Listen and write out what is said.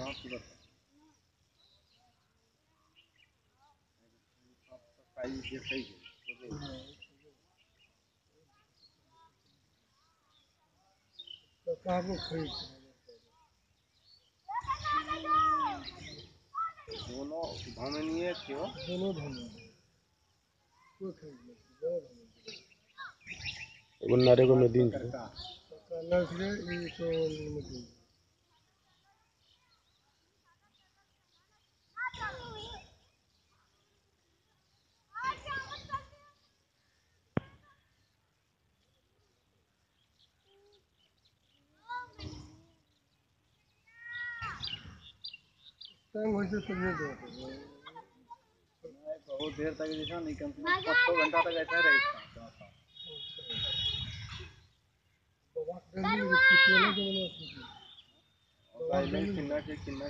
रहा हूँ तुरंत खरीद दोनों क्यों दोनों नर में दिन तो टाइम हो तो दो बहुत देर तक जैसा नहीं कम से कम पाँच घंटा तक ऐसा रहे बाबा दिल्ली के कितने